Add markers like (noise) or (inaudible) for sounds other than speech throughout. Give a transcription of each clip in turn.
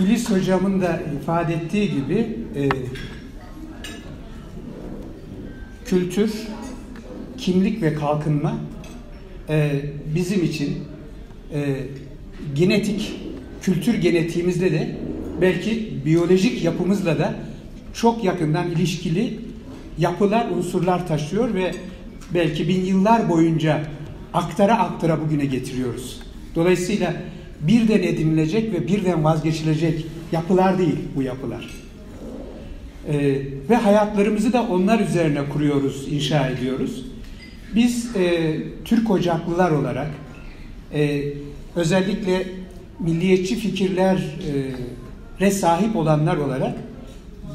Filiz hocamın da ifade ettiği gibi e, kültür, kimlik ve kalkınma e, bizim için e, genetik, kültür genetiğimizde de belki biyolojik yapımızla da çok yakından ilişkili yapılar, unsurlar taşıyor ve belki bin yıllar boyunca aktara aktara bugüne getiriyoruz. Dolayısıyla birden edinilecek ve birden vazgeçilecek yapılar değil bu yapılar. Ee, ve hayatlarımızı da onlar üzerine kuruyoruz, inşa ediyoruz. Biz e, Türk Ocaklılar olarak e, özellikle milliyetçi fikirlere sahip olanlar olarak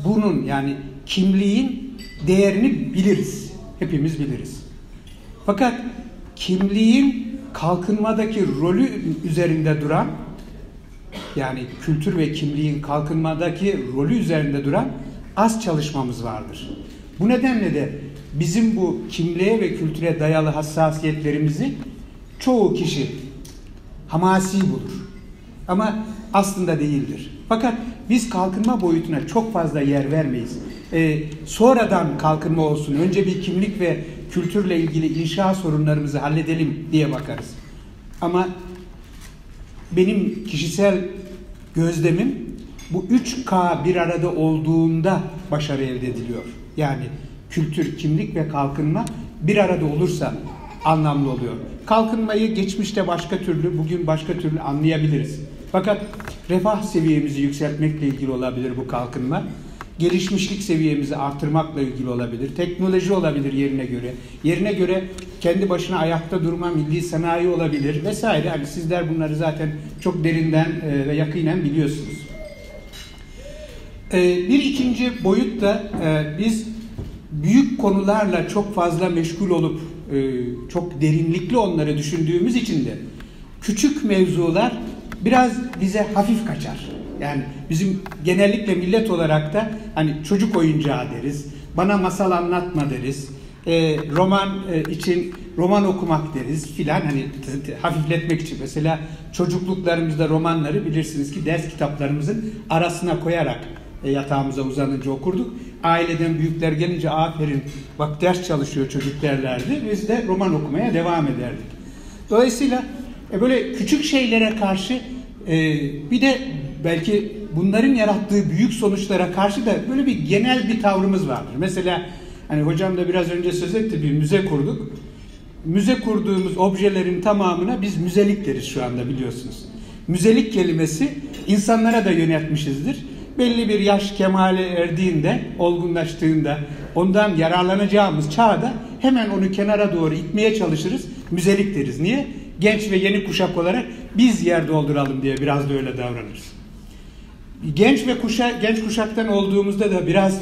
bunun yani kimliğin değerini biliriz. Hepimiz biliriz. Fakat kimliğin kalkınmadaki rolü üzerinde duran yani kültür ve kimliğin kalkınmadaki rolü üzerinde duran az çalışmamız vardır. Bu nedenle de bizim bu kimliğe ve kültüre dayalı hassasiyetlerimizi çoğu kişi hamasi bulur. Ama aslında değildir. Fakat biz kalkınma boyutuna çok fazla yer vermeyiz. Ee, sonradan kalkınma olsun, önce bir kimlik ve kültürle ilgili inşa sorunlarımızı halledelim diye bakarız. Ama benim kişisel gözlemim bu 3K bir arada olduğunda başarı elde ediliyor. Yani kültür, kimlik ve kalkınma bir arada olursa anlamlı oluyor. Kalkınmayı geçmişte başka türlü, bugün başka türlü anlayabiliriz. Fakat refah seviyemizi yükseltmekle ilgili olabilir bu kalkınma. Gelişmişlik seviyemizi artırmakla ilgili olabilir. Teknoloji olabilir yerine göre. Yerine göre kendi başına ayakta durma milli sanayi olabilir vesaire. Yani sizler bunları zaten çok derinden e, ve yakinen biliyorsunuz. E, bir ikinci boyut da e, biz büyük konularla çok fazla meşgul olup çok derinlikli onları düşündüğümüz için de küçük mevzular biraz bize hafif kaçar. Yani bizim genellikle millet olarak da hani çocuk oyuncağı deriz. Bana masal anlatma deriz. E, roman e, için roman okumak deriz filan hani hafifletmek için mesela çocukluklarımızda romanları bilirsiniz ki ders kitaplarımızın arasına koyarak e, yatağımıza uzanınca okurduk. Aileden büyükler gelince aferin bak ders çalışıyor çocuk derlerdi. Biz de roman okumaya devam ederdik. Dolayısıyla e, böyle küçük şeylere karşı e, bir de belki bunların yarattığı büyük sonuçlara karşı da böyle bir genel bir tavrımız vardır. Mesela hani hocam da biraz önce söz etti bir müze kurduk. Müze kurduğumuz objelerin tamamına biz müzelik deriz şu anda biliyorsunuz. Müzelik kelimesi insanlara da yönetmişizdir. Belli bir yaş kemale erdiğinde, olgunlaştığında, ondan yararlanacağımız çağda hemen onu kenara doğru itmeye çalışırız. Müzelik deriz. Niye? Genç ve yeni kuşak olarak biz yer dolduralım diye biraz da öyle davranırız genç ve kuşa, genç kuşaktan olduğumuzda da biraz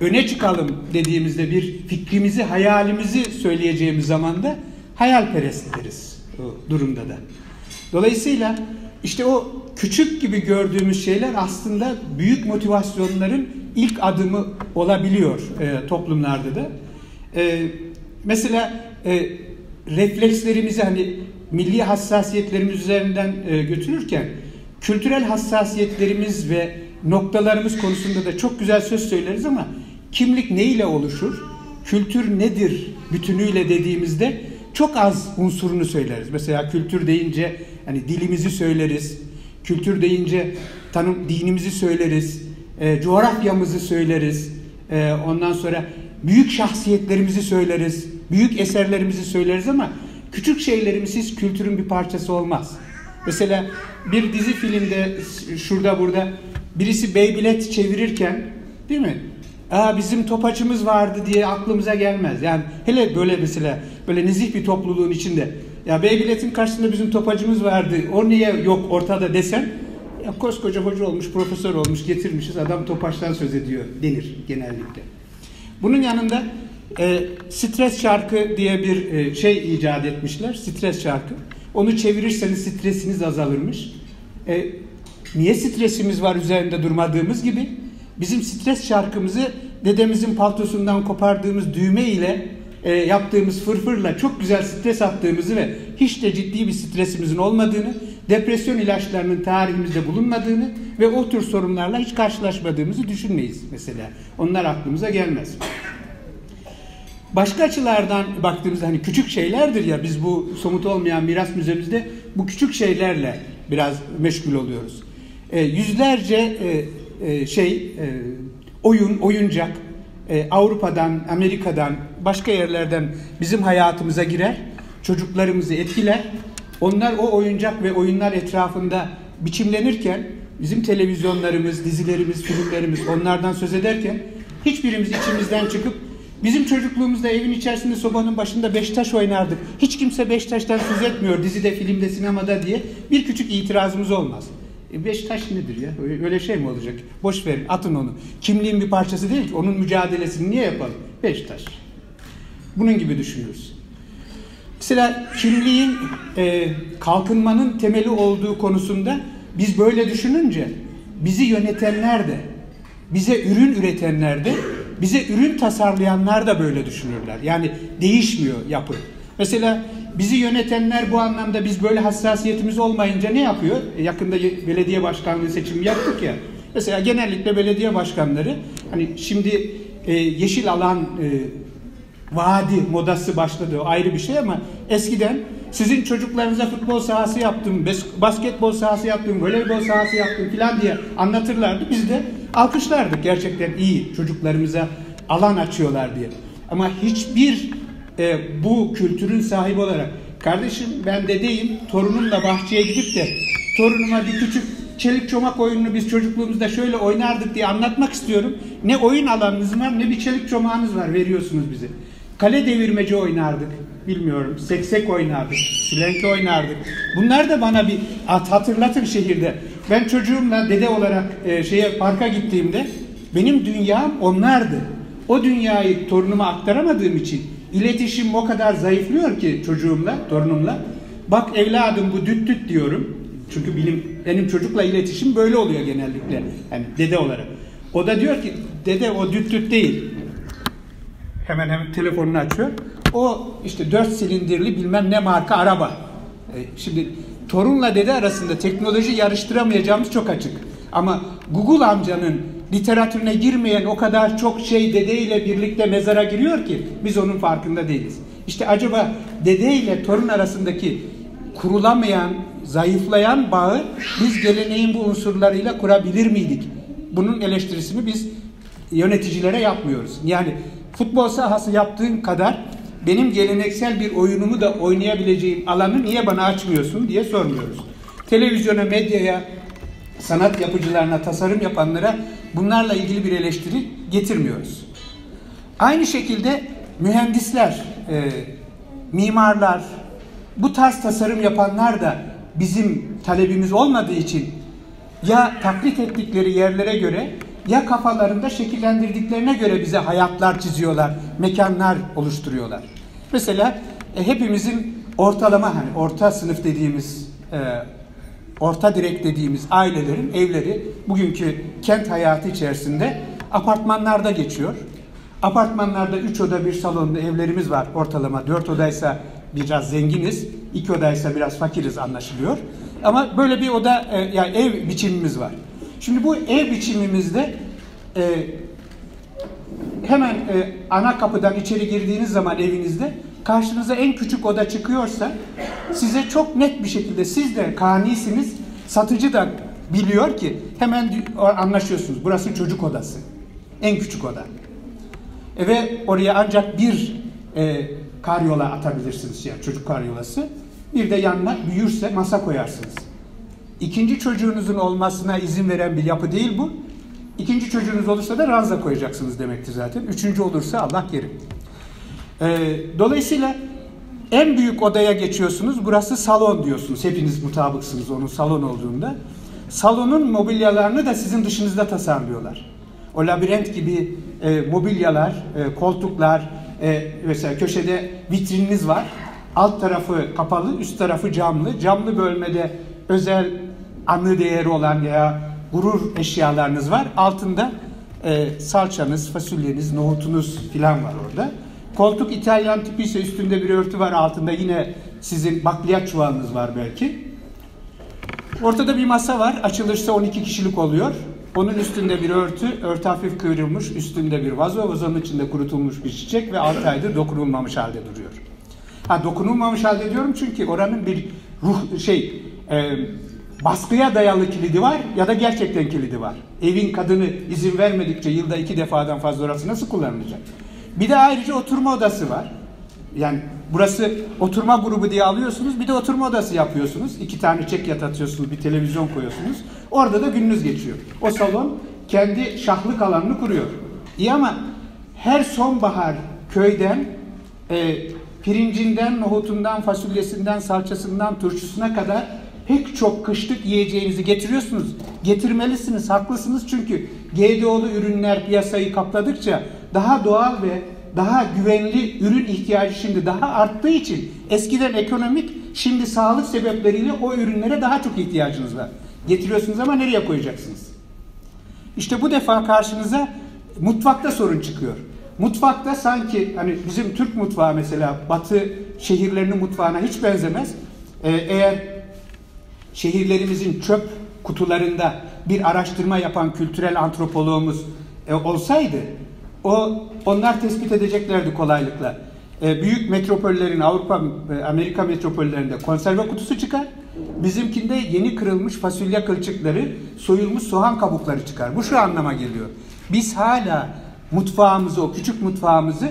öne çıkalım dediğimizde bir fikrimizi, hayalimizi söyleyeceğimiz zaman da hayalperest deriz o durumda da. Dolayısıyla işte o küçük gibi gördüğümüz şeyler aslında büyük motivasyonların ilk adımı olabiliyor e, toplumlarda da. E, mesela e, reflekslerimizi hani milli hassasiyetlerimiz üzerinden e, götürürken kültürel hassasiyetlerimiz ve noktalarımız konusunda da çok güzel söz söyleriz ama kimlik ne ile oluşur? Kültür nedir bütünüyle dediğimizde çok az unsurunu söyleriz. Mesela kültür deyince hani dilimizi söyleriz. Kültür deyince tanım dinimizi söyleriz. E, coğrafyamızı söyleriz. E, ondan sonra büyük şahsiyetlerimizi söyleriz. Büyük eserlerimizi söyleriz ama küçük şeylerimiz kültürün bir parçası olmaz. Mesela bir dizi filmde şurada burada birisi Beybilet çevirirken değil mi? Aa bizim topacımız vardı diye aklımıza gelmez. Yani hele böyle mesela böyle nezih bir topluluğun içinde ya Beybilet'in karşısında bizim topacımız vardı. O niye yok ortada desen ya koskoca hoca olmuş, profesör olmuş, getirmişiz. Adam topaçtan söz ediyor denir genellikle. Bunun yanında e, stres şarkı diye bir e, şey icat etmişler. Stres şarkı. Onu çevirirseniz stresiniz azalırmış. E, niye stresimiz var üzerinde durmadığımız gibi? Bizim stres şarkımızı dedemizin paltosundan kopardığımız düğme ile e, yaptığımız fırfırla çok güzel stres attığımızı ve hiç de ciddi bir stresimizin olmadığını depresyon ilaçlarının tarihimizde bulunmadığını ve o tür sorunlarla hiç karşılaşmadığımızı düşünmeyiz mesela. Onlar aklımıza gelmez. Başka açılardan baktığımızda hani küçük şeylerdir ya biz bu somut olmayan miras müzemizde bu küçük şeylerle biraz meşgul oluyoruz. E, yüzlerce e, e, şey e, oyun, oyuncak e, Avrupa'dan, Amerika'dan, başka yerlerden bizim hayatımıza girer, çocuklarımızı etkiler. Onlar o oyuncak ve oyunlar etrafında biçimlenirken bizim televizyonlarımız, dizilerimiz, filmlerimiz onlardan söz ederken hiçbirimiz içimizden çıkıp Bizim çocukluğumuzda evin içerisinde sobanın başında Beşiktaş oynardık. Hiç kimse Beşiktaş'tan söz etmiyor dizide, filmde, sinemada diye bir küçük itirazımız olmaz. E Beşiktaş nedir ya? Öyle şey mi olacak? Boş verin, atın onu. Kimliğin bir parçası değil ki. Onun mücadelesini niye yapalım? Beşiktaş. Bunun gibi düşünüyoruz. Mesela kimliğin e, kalkınmanın temeli olduğu konusunda biz böyle düşününce bizi yönetenler de, bize ürün üretenler de bize ürün tasarlayanlar da böyle düşünürler. Yani değişmiyor yapı. Mesela bizi yönetenler bu anlamda biz böyle hassasiyetimiz olmayınca ne yapıyor? E, yakında belediye başkanlığı seçimi yaptık ya. Mesela genellikle belediye başkanları hani şimdi e, yeşil alan e, vadi modası başladı o ayrı bir şey ama eskiden sizin çocuklarınıza futbol sahası yaptım, basketbol sahası yaptım, voleybol sahası yaptım filan diye anlatırlardı. Biz de alkışlardık gerçekten iyi çocuklarımıza alan açıyorlar diye. Ama hiçbir e, bu kültürün sahibi olarak kardeşim ben dedeyim torunumla bahçeye gidip de torunuma bir küçük çelik çomak oyununu biz çocukluğumuzda şöyle oynardık diye anlatmak istiyorum. Ne oyun alanınız var ne bir çelik çomağınız var veriyorsunuz bize. Kale devirmeci oynardık. Bilmiyorum. Seksek oynardık. Sülenki oynardık. Bunlar da bana bir at hatırlatın şehirde. Ben çocuğumla dede olarak e, şeye parka gittiğimde benim dünyam onlardı. O dünyayı torunuma aktaramadığım için iletişim o kadar zayıflıyor ki çocuğumla, torunumla. Bak evladım bu düt düt diyorum. Çünkü benim, benim çocukla iletişim böyle oluyor genellikle. Yani dede olarak. O da diyor ki dede o düt düt değil. Hemen hemen telefonunu açıyor. O işte dört silindirli bilmem ne marka araba. E, şimdi torunla dede arasında teknoloji yarıştıramayacağımız çok açık. Ama Google amcanın literatürüne girmeyen o kadar çok şey dedeyle birlikte mezara giriyor ki biz onun farkında değiliz. İşte acaba dede ile torun arasındaki kurulamayan, zayıflayan bağı biz geleneğin bu unsurlarıyla kurabilir miydik? Bunun eleştirisini biz yöneticilere yapmıyoruz. Yani futbol sahası yaptığın kadar benim geleneksel bir oyunumu da oynayabileceğim alanı niye bana açmıyorsun diye sormuyoruz. Televizyona, medyaya, sanat yapıcılarına, tasarım yapanlara bunlarla ilgili bir eleştiri getirmiyoruz. Aynı şekilde mühendisler, e, mimarlar, bu tarz tasarım yapanlar da bizim talebimiz olmadığı için ya taklit ettikleri yerlere göre ya kafalarında şekillendirdiklerine göre bize hayatlar çiziyorlar, mekanlar oluşturuyorlar. Mesela e, hepimizin ortalama hani orta sınıf dediğimiz e, orta direk dediğimiz ailelerin evleri bugünkü kent hayatı içerisinde apartmanlarda geçiyor. Apartmanlarda üç oda bir salonlu evlerimiz var ortalama. Dört odaysa biraz zenginiz, iki odaysa biraz fakiriz anlaşılıyor. Ama böyle bir oda e, yani ev biçimimiz var. Şimdi bu ev biçimimizde e, hemen e, ana kapıdan içeri girdiğiniz zaman evinizde karşınıza en küçük oda çıkıyorsa size çok net bir şekilde siz de kanisiniz, satıcı da biliyor ki hemen anlaşıyorsunuz. Burası çocuk odası. En küçük oda. E, ve oraya ancak bir e, karyola atabilirsiniz yani çocuk karyolası. Bir de yanına büyürse masa koyarsınız. İkinci çocuğunuzun olmasına izin veren bir yapı değil bu. İkinci çocuğunuz olursa da ranza koyacaksınız demektir zaten. Üçüncü olursa Allah kerim. Ee, dolayısıyla en büyük odaya geçiyorsunuz. Burası salon diyorsunuz. Hepiniz mutabıksınız onun salon olduğunda. Salonun mobilyalarını da sizin dışınızda tasarlıyorlar. O labirent gibi e, mobilyalar, e, koltuklar, e, mesela köşede vitrininiz var. Alt tarafı kapalı, üst tarafı camlı. Camlı bölmede özel anı değeri olan ya gurur eşyalarınız var. Altında e, salçanız, fasulyeniz, nohutunuz filan var orada. Koltuk İtalyan tipi ise üstünde bir örtü var altında yine sizin bakliyat çuvalınız var belki. Ortada bir masa var. Açılırsa 12 kişilik oluyor. Onun üstünde bir örtü, örtü hafif kıvrılmış, üstünde bir vazo, vazonun içinde kurutulmuş bir çiçek ve 6 aydır dokunulmamış halde duruyor. Ha dokunulmamış halde diyorum çünkü oranın bir ruh şey e, baskıya dayalı kilidi var ya da gerçekten kilidi var. Evin kadını izin vermedikçe yılda iki defadan fazla orası nasıl kullanılacak? Bir de ayrıca oturma odası var. Yani burası oturma grubu diye alıyorsunuz. Bir de oturma odası yapıyorsunuz. İki tane çek yat atıyorsunuz. Bir televizyon koyuyorsunuz. Orada da gününüz geçiyor. O salon kendi şahlık alanını kuruyor. İyi ama her sonbahar köyden e, pirincinden, nohutundan, fasulyesinden, salçasından, turşusuna kadar pek çok kışlık yiyeceğinizi getiriyorsunuz. Getirmelisiniz, haklısınız çünkü GDO'lu ürünler piyasayı kapladıkça daha doğal ve daha güvenli ürün ihtiyacı şimdi daha arttığı için eskiden ekonomik, şimdi sağlık sebepleriyle o ürünlere daha çok ihtiyacınız var. Getiriyorsunuz ama nereye koyacaksınız? İşte bu defa karşınıza mutfakta sorun çıkıyor. Mutfakta sanki hani bizim Türk mutfağı mesela Batı şehirlerinin mutfağına hiç benzemez. Ee, eğer şehirlerimizin çöp kutularında bir araştırma yapan kültürel antropoloğumuz e, olsaydı o onlar tespit edeceklerdi kolaylıkla. E, büyük metropollerin Avrupa, e, Amerika metropollerinde konserve kutusu çıkar. Bizimkinde yeni kırılmış fasulye kılçıkları, soyulmuş soğan kabukları çıkar. Bu şu anlama geliyor. Biz hala mutfağımızı, o küçük mutfağımızı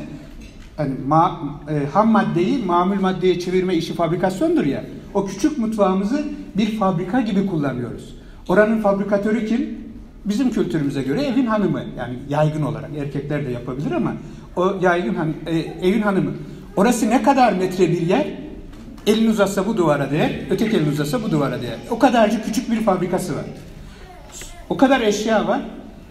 hani ma, e, ham maddeyi mamul maddeye çevirme işi fabrikasyondur ya. O küçük mutfağımızı bir fabrika gibi kullanıyoruz. Oranın fabrikatörü kim? Bizim kültürümüze göre evin hanımı. Yani yaygın olarak erkekler de yapabilir ama o yaygın han, e, evin hanımı. Orası ne kadar metre bir yer? Elin uzatsa bu duvara değer, öteki elin uzatsa bu duvara değer. O kadarcık küçük bir fabrikası var. O kadar eşya var.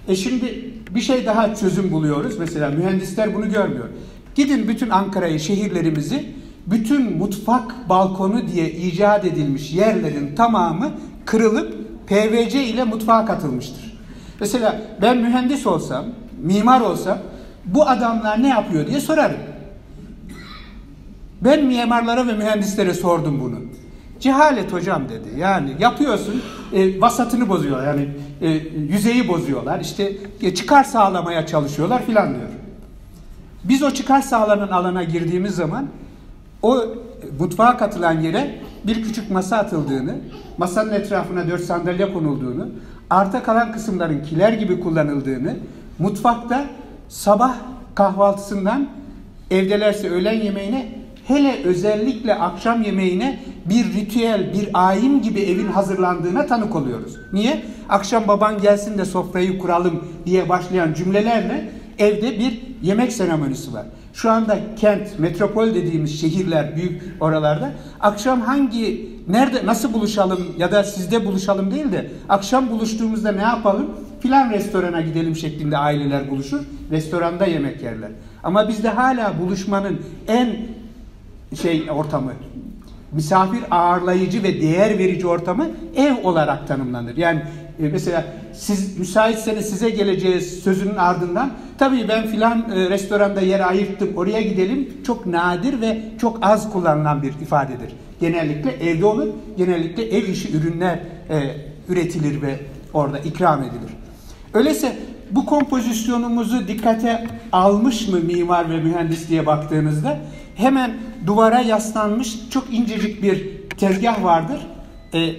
E şimdi bir şey daha çözüm buluyoruz. Mesela mühendisler bunu görmüyor. Gidin bütün Ankara'yı, şehirlerimizi bütün mutfak balkonu diye icat edilmiş yerlerin tamamı kırılıp PVC ile mutfağa katılmıştır. Mesela ben mühendis olsam, mimar olsam bu adamlar ne yapıyor diye sorarım. Ben mimarlara ve mühendislere sordum bunu. Cehalet hocam dedi. Yani yapıyorsun, e, vasatını bozuyorlar. Yani e, yüzeyi bozuyorlar. İşte e, çıkar sağlamaya çalışıyorlar filan diyor. Biz o çıkar sağlanan alana girdiğimiz zaman o mutfağa katılan yere bir küçük masa atıldığını, masanın etrafına dört sandalye konulduğunu, arta kalan kısımların kiler gibi kullanıldığını, mutfakta sabah kahvaltısından evdelerse öğlen yemeğine hele özellikle akşam yemeğine bir ritüel, bir ayin gibi evin hazırlandığına tanık oluyoruz. Niye? Akşam baban gelsin de sofrayı kuralım diye başlayan cümlelerle evde bir yemek seremonisi var. Şu anda kent, metropol dediğimiz şehirler büyük oralarda akşam hangi nerede nasıl buluşalım ya da sizde buluşalım değil de akşam buluştuğumuzda ne yapalım? Filan restorana gidelim şeklinde aileler buluşur. Restoranda yemek yerler. Ama bizde hala buluşmanın en şey ortamı misafir ağırlayıcı ve değer verici ortamı ev olarak tanımlanır. Yani e, mesela siz müsaitseniz size geleceğiz sözünün ardından tabii ben filan e, restoranda yer ayırttım oraya gidelim çok nadir ve çok az kullanılan bir ifadedir. Genellikle evde olur. Genellikle ev işi ürünler e, üretilir ve orada ikram edilir. Öyleyse bu kompozisyonumuzu dikkate almış mı mimar ve mühendis diye baktığınızda hemen duvara yaslanmış çok incecik bir tezgah vardır. E,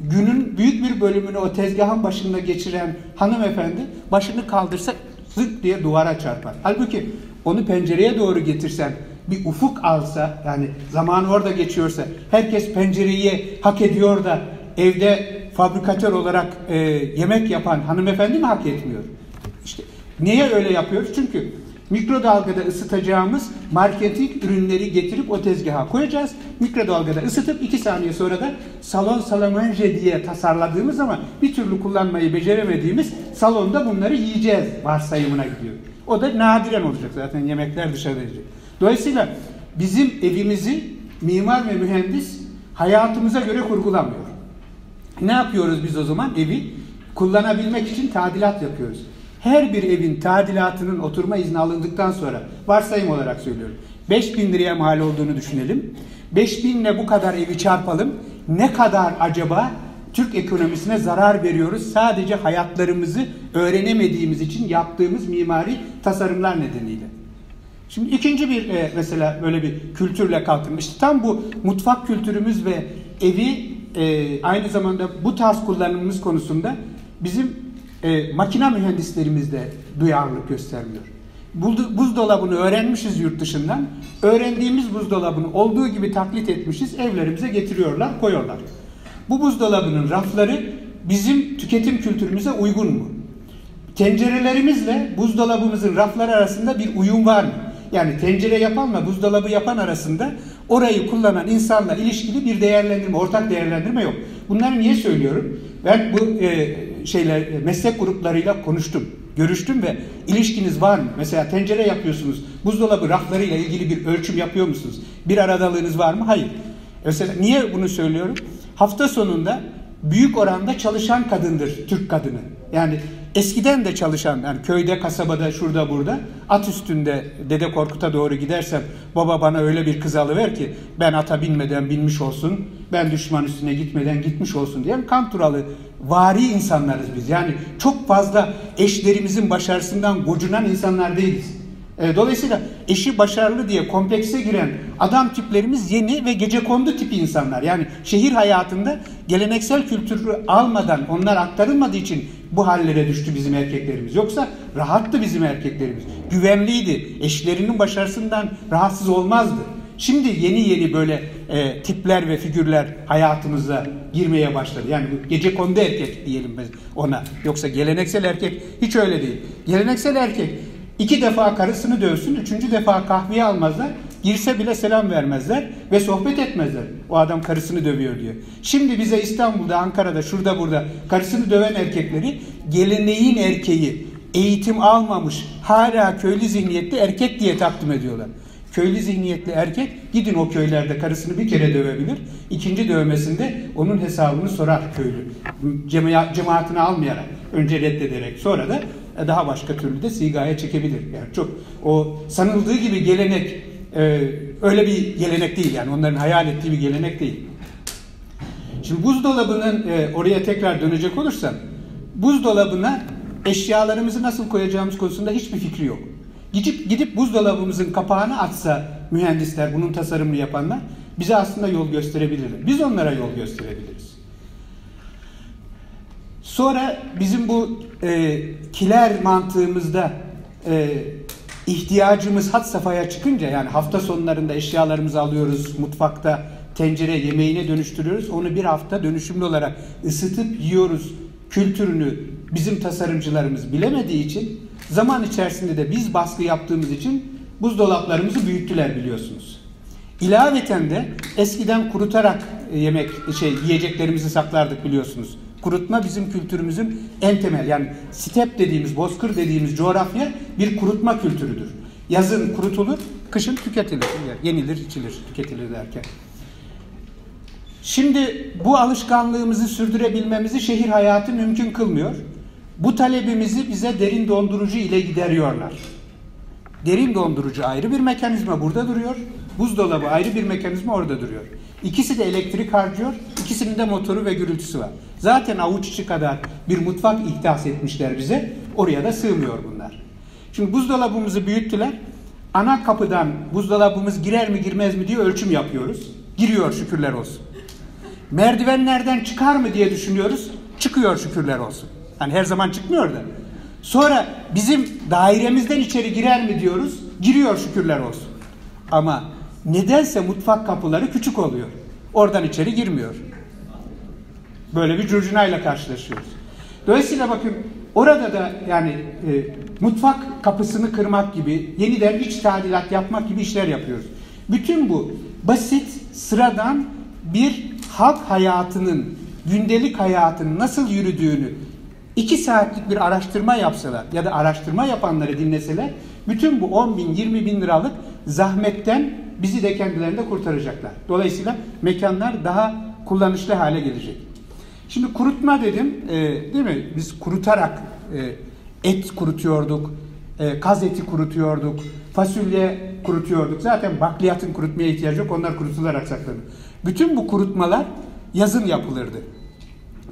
günün büyük bir bölümünü o tezgahın başında geçiren hanımefendi başını kaldırsa zık diye duvara çarpar. Halbuki onu pencereye doğru getirsen bir ufuk alsa yani zaman orada geçiyorsa herkes pencereyi hak ediyor da evde fabrikatör olarak e, yemek yapan hanımefendi mi hak etmiyor? İşte niye öyle yapıyoruz? Çünkü Mikrodalgada ısıtacağımız marketing ürünleri getirip o tezgaha koyacağız. Mikrodalgada ısıtıp 2 saniye sonra da salon salamanje diye tasarladığımız ama bir türlü kullanmayı beceremediğimiz salonda bunları yiyeceğiz varsayımına gidiyor. O da nadiren olacak zaten yemekler dışarıda yiyecek. Dolayısıyla bizim evimizi mimar ve mühendis hayatımıza göre kurgulamıyor. Ne yapıyoruz biz o zaman? Evi kullanabilmek için tadilat yapıyoruz her bir evin tadilatının oturma izni alındıktan sonra varsayım olarak söylüyorum. 5000 liraya mal olduğunu düşünelim. 5000 ile bu kadar evi çarpalım. Ne kadar acaba Türk ekonomisine zarar veriyoruz. Sadece hayatlarımızı öğrenemediğimiz için yaptığımız mimari tasarımlar nedeniyle. Şimdi ikinci bir e, mesela böyle bir kültürle kalkınmış. Tam bu mutfak kültürümüz ve evi e, aynı zamanda bu tarz kullanımımız konusunda bizim e, makina mühendislerimiz de duyarlılık göstermiyor. Buzdolabını öğrenmişiz yurt dışından. Öğrendiğimiz buzdolabını olduğu gibi taklit etmişiz. Evlerimize getiriyorlar, koyuyorlar. Bu buzdolabının rafları bizim tüketim kültürümüze uygun mu? Tencerelerimizle buzdolabımızın rafları arasında bir uyum var mı? Yani tencere yapanla buzdolabı yapan arasında orayı kullanan insanla ilişkili bir değerlendirme, ortak değerlendirme yok. Bunları niye söylüyorum? Ben bu e, şeyler meslek gruplarıyla konuştum, görüştüm ve ilişkiniz var mı? Mesela tencere yapıyorsunuz, buzdolabı raflarıyla ilgili bir ölçüm yapıyor musunuz? Bir aradalığınız var mı? Hayır. Mesela niye bunu söylüyorum? Hafta sonunda büyük oranda çalışan kadındır Türk kadını. Yani eskiden de çalışan yani köyde, kasabada, şurada burada at üstünde Dede Korkut'a doğru gidersem baba bana öyle bir kız alıver ki ben ata binmeden binmiş olsun, ben düşman üstüne gitmeden gitmiş olsun diyen Kanturalı vari insanlarız biz. Yani çok fazla eşlerimizin başarısından gocunan insanlar değiliz. E, dolayısıyla eşi başarılı diye komplekse giren adam tiplerimiz yeni ve gece kondu tipi insanlar. Yani şehir hayatında geleneksel kültürü almadan, onlar aktarılmadığı için bu hallere düştü bizim erkeklerimiz. Yoksa rahattı bizim erkeklerimiz. Güvenliydi. Eşlerinin başarısından rahatsız olmazdı. Şimdi yeni yeni böyle e, tipler ve figürler hayatımıza girmeye başladı. Yani gece kondu erkek diyelim biz ona. Yoksa geleneksel erkek hiç öyle değil. Geleneksel erkek iki defa karısını dövsün, üçüncü defa kahveye almazlar. Girse bile selam vermezler ve sohbet etmezler. O adam karısını dövüyor diyor. Şimdi bize İstanbul'da, Ankara'da, şurada burada karısını döven erkekleri geleneğin erkeği, eğitim almamış, hala köylü zihniyetli erkek diye takdim ediyorlar. Köylü zihniyetli erkek gidin o köylerde karısını bir kere dövebilir. İkinci dövmesinde onun hesabını sorar köylü. Cema cemaatini almayarak, önce reddederek sonra da daha başka türlü de sigaya çekebilir. Yani çok o sanıldığı gibi gelenek e, öyle bir gelenek değil yani onların hayal ettiği bir gelenek değil. Şimdi buzdolabının e, oraya tekrar dönecek olursam buzdolabına eşyalarımızı nasıl koyacağımız konusunda hiçbir fikri yok. Gidip gidip buzdolabımızın kapağını açsa mühendisler, bunun tasarımını yapanlar bize aslında yol gösterebilirler. Biz onlara yol gösterebiliriz. Sonra bizim bu e, kiler mantığımızda e, ihtiyacımız hat safhaya çıkınca yani hafta sonlarında eşyalarımızı alıyoruz mutfakta tencere yemeğine dönüştürüyoruz. Onu bir hafta dönüşümlü olarak ısıtıp yiyoruz kültürünü bizim tasarımcılarımız bilemediği için zaman içerisinde de biz baskı yaptığımız için buzdolaplarımızı büyüttüler biliyorsunuz. İlaveten de eskiden kurutarak yemek şey yiyeceklerimizi saklardık biliyorsunuz. Kurutma bizim kültürümüzün en temel yani step dediğimiz, bozkır dediğimiz coğrafya bir kurutma kültürüdür. Yazın kurutulur, kışın tüketilir. Yenilir, içilir, tüketilir derken. Şimdi bu alışkanlığımızı sürdürebilmemizi şehir hayatı mümkün kılmıyor. Bu talebimizi bize derin dondurucu ile gideriyorlar. Derin dondurucu ayrı bir mekanizma burada duruyor. Buzdolabı ayrı bir mekanizma orada duruyor. İkisi de elektrik harcıyor. İkisinin de motoru ve gürültüsü var. Zaten avuç içi kadar bir mutfak ihdas etmişler bize. Oraya da sığmıyor bunlar. Şimdi buzdolabımızı büyüttüler. Ana kapıdan buzdolabımız girer mi girmez mi diye ölçüm yapıyoruz. Giriyor şükürler olsun. Merdivenlerden çıkar mı diye düşünüyoruz. Çıkıyor şükürler olsun. Hani her zaman çıkmıyor da. Sonra bizim dairemizden içeri girer mi diyoruz. Giriyor şükürler olsun. Ama nedense mutfak kapıları küçük oluyor. Oradan içeri girmiyor. Böyle bir curcunayla karşılaşıyoruz. Dolayısıyla bakın orada da yani e, mutfak kapısını kırmak gibi, yeniden iç tadilat yapmak gibi işler yapıyoruz. Bütün bu basit, sıradan bir halk hayatının, gündelik hayatının nasıl yürüdüğünü iki saatlik bir araştırma yapsalar ya da araştırma yapanları dinleseler bütün bu 10 bin 20 bin liralık zahmetten bizi de kendilerinde kurtaracaklar. Dolayısıyla mekanlar daha kullanışlı hale gelecek. Şimdi kurutma dedim e, değil mi? Biz kurutarak e, et kurutuyorduk, e, kaz eti kurutuyorduk, fasulye kurutuyorduk. Zaten bakliyatın kurutmaya ihtiyacı yok. Onlar kurutularak saklanır. Bütün bu kurutmalar yazın yapılırdı.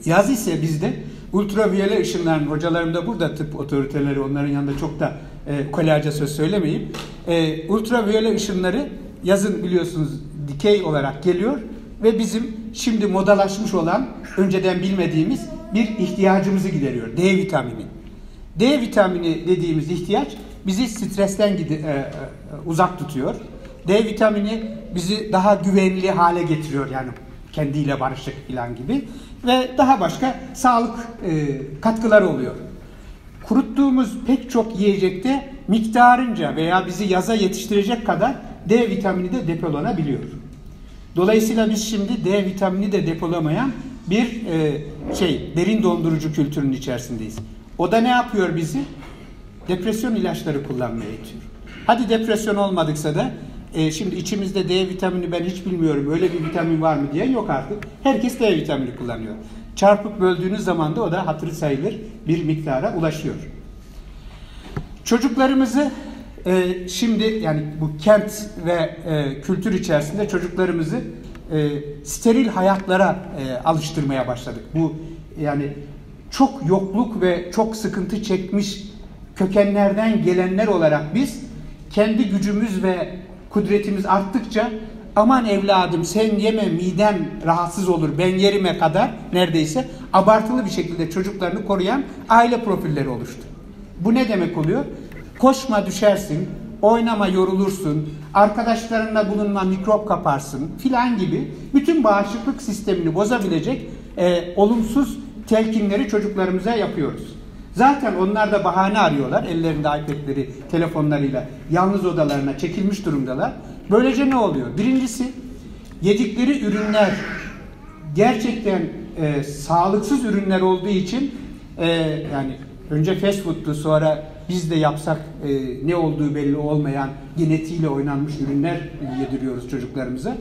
Yaz ise bizde ultraviyole ışınların hocalarım da burada tıp otoriteleri onların yanında çok da e, kolayca söz söylemeyeyim. E, ultraviyole ışınları yazın biliyorsunuz dikey olarak geliyor ve bizim şimdi modalaşmış olan önceden bilmediğimiz bir ihtiyacımızı gideriyor. D vitamini. D vitamini dediğimiz ihtiyaç bizi stresten gidi, e, e, uzak tutuyor. D vitamini bizi daha güvenli hale getiriyor yani kendiyle barışık falan gibi ve daha başka sağlık e, katkıları oluyor. Kuruttuğumuz pek çok yiyecekte miktarınca veya bizi yaza yetiştirecek kadar D vitamini de depolanabiliyor. Dolayısıyla biz şimdi D vitamini de depolamayan bir e, şey derin dondurucu kültürünün içerisindeyiz. O da ne yapıyor bizi? Depresyon ilaçları kullanmaya itiyor. Hadi depresyon olmadıksa da e, şimdi içimizde D vitamini ben hiç bilmiyorum öyle bir vitamin var mı diye yok artık. Herkes D vitamini kullanıyor. Çarpıp böldüğünüz zaman da o da hatırı sayılır bir miktara ulaşıyor. Çocuklarımızı e, şimdi yani bu kent ve e, kültür içerisinde çocuklarımızı e, steril hayatlara e, alıştırmaya başladık. Bu yani çok yokluk ve çok sıkıntı çekmiş kökenlerden gelenler olarak biz kendi gücümüz ve kudretimiz arttıkça aman evladım sen yeme miden rahatsız olur ben yerime kadar neredeyse abartılı bir şekilde çocuklarını koruyan aile profilleri oluştu. Bu ne demek oluyor? Koşma düşersin, oynama yorulursun, arkadaşlarınla bulunma mikrop kaparsın filan gibi bütün bağışıklık sistemini bozabilecek e, olumsuz telkinleri çocuklarımıza yapıyoruz. Zaten onlar da bahane arıyorlar. Ellerinde iPad'leri, telefonlarıyla yalnız odalarına çekilmiş durumdalar. Böylece ne oluyor? Birincisi yedikleri ürünler gerçekten e, sağlıksız ürünler olduğu için e, yani önce fast food'tu sonra biz de yapsak e, ne olduğu belli olmayan genetiğiyle oynanmış ürünler yediriyoruz çocuklarımıza.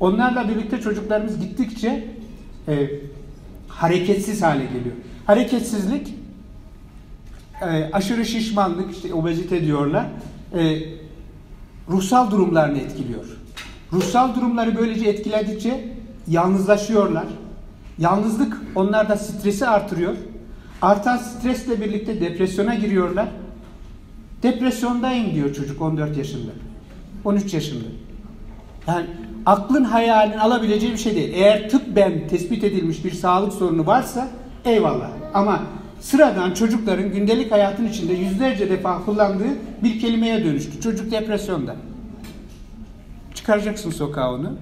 Onlarla birlikte çocuklarımız gittikçe e, hareketsiz hale geliyor. Hareketsizlik e, aşırı şişmanlık, işte obezite diyorlar, e, ruhsal durumlarını etkiliyor. Ruhsal durumları böylece etkiledikçe yalnızlaşıyorlar. Yalnızlık onlarda stresi artırıyor. Artan stresle birlikte depresyona giriyorlar. Depresyondayım diyor çocuk 14 yaşında. 13 yaşında. Yani aklın hayalin alabileceği bir şey değil. Eğer tıbben tespit edilmiş bir sağlık sorunu varsa eyvallah. Ama sıradan çocukların gündelik hayatın içinde yüzlerce defa kullandığı bir kelimeye dönüştü. Çocuk depresyonda. Çıkaracaksın sokağa onu.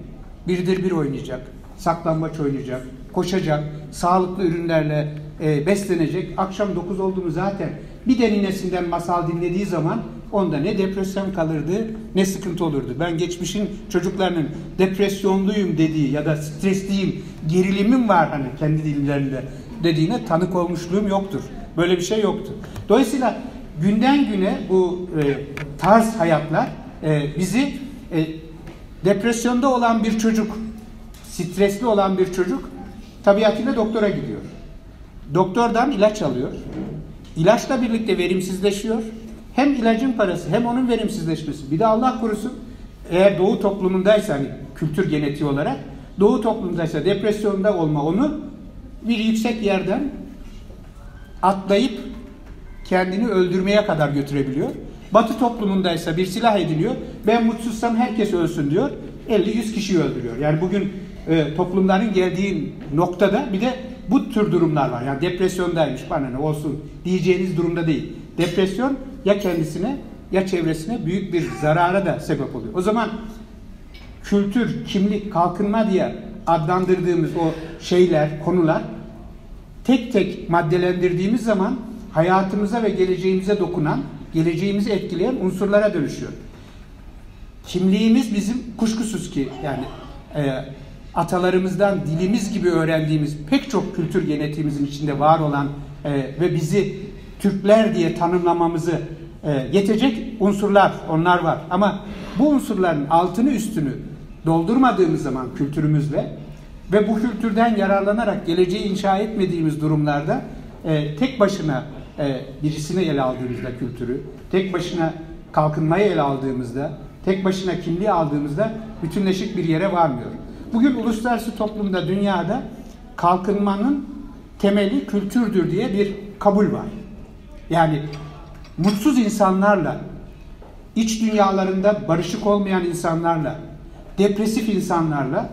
Birdir bir oynayacak. Saklambaç oynayacak. Koşacak. Sağlıklı ürünlerle e, beslenecek. Akşam 9 oldu mu zaten bir de ninesinden masal dinlediği zaman onda ne depresyon kalırdı ne sıkıntı olurdu. Ben geçmişin çocuklarının depresyonluyum dediği ya da stresliyim, gerilimim var hani kendi dillerinde dediğine tanık olmuşluğum yoktur. Böyle bir şey yoktu. Dolayısıyla günden güne bu e, tarz hayatlar e, bizi e, depresyonda olan bir çocuk, stresli olan bir çocuk tabiatıyla doktora gidiyor. Doktordan ilaç alıyor. İlaçla birlikte verimsizleşiyor. Hem ilacın parası hem onun verimsizleşmesi. Bir de Allah korusun eğer doğu toplumundaysa hani kültür genetiği olarak doğu toplumundaysa depresyonda olma onu bir yüksek yerden atlayıp kendini öldürmeye kadar götürebiliyor. Batı toplumundaysa bir silah ediliyor. Ben mutsuzsam herkes ölsün diyor. 50-100 kişiyi öldürüyor. Yani bugün e, toplumların geldiği noktada bir de bu tür durumlar var. Yani depresyondaymış bana ne olsun diyeceğiniz durumda değil. Depresyon ya kendisine ya çevresine büyük bir zarara da sebep oluyor. O zaman kültür, kimlik, kalkınma diye adlandırdığımız o şeyler, konular tek tek maddelendirdiğimiz zaman hayatımıza ve geleceğimize dokunan, geleceğimizi etkileyen unsurlara dönüşüyor. Kimliğimiz bizim kuşkusuz ki yani e, atalarımızdan dilimiz gibi öğrendiğimiz pek çok kültür genetiğimizin içinde var olan e, ve bizi Türkler diye tanımlamamızı e, yetecek unsurlar onlar var. Ama bu unsurların altını üstünü doldurmadığımız zaman kültürümüzle ve bu kültürden yararlanarak geleceği inşa etmediğimiz durumlarda e, tek başına e, birisini ele aldığımızda kültürü, tek başına kalkınmayı ele aldığımızda, tek başına kimliği aldığımızda bütünleşik bir yere varmıyor. Bugün uluslararası toplumda, dünyada kalkınmanın temeli kültürdür diye bir kabul var. Yani mutsuz insanlarla, iç dünyalarında barışık olmayan insanlarla, depresif insanlarla,